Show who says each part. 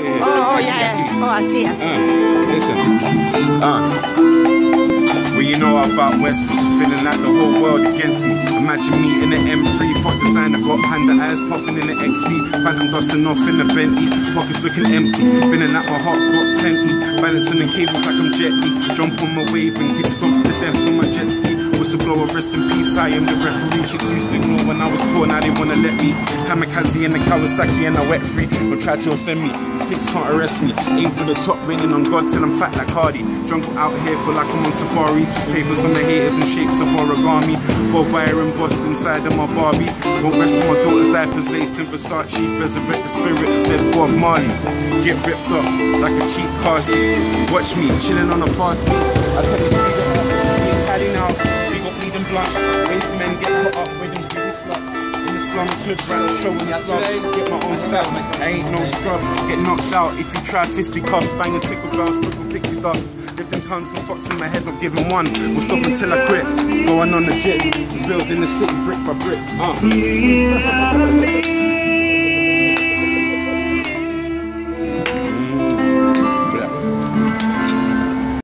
Speaker 1: Oh, oh, yeah, yeah. Oh, I see, I see.
Speaker 2: Uh, listen. Uh. Well, you know about Wesley, feeling like the whole world against me. Imagine me in the M3, fuck designer, got panda eyes popping in the XD. Phantom dusting off in the Bentley, pockets looking empty. Feeling like my heart got plenty. Balancing the cables like I'm Jet Li. Jump on my wave and get stopped to death on my jet ski. Whistleblower, rest in peace. I am the referee. Chicks used to ignore when I was poor, now they wanna let me. Kamikaze and the Kawasaki and I wet free. Don't try to offend me. Pigs can't arrest me. Aim for the top, raining on God till I'm fat like Hardy. Jungle out here feel like I'm on safari. Twist papers on the haters and shapes of origami. Bob Byron bust inside of my Barbie. Won't rest on my daughter's diapers laced in Versace. Resurrect the spirit of dead Bob Marley. Get ripped off like a cheap car seat. Watch me chilling on a fast beat. I tell you, we in Cali now. We got and blunts. Waste men get caught up with. Showing us love. Get my own stats. Ain't no scrub. Get knocked out if you try fisticuffs. Bang a tickle glass, sprinkle pixie dust. Lifting tons, no fucks in my head, not giving one. We'll stop until I quit. Going on the jet. Building the city brick by brick. Uh.